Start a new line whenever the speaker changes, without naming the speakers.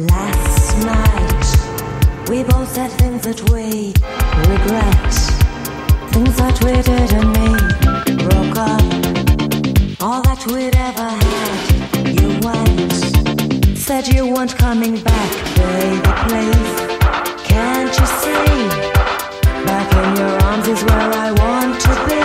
Last night, we both said things that we regret. Things that we didn't mean. broke up. All that we'd ever had, you went. Said you weren't coming back, baby, please. Can't you see? Back in your arms is where I want to be.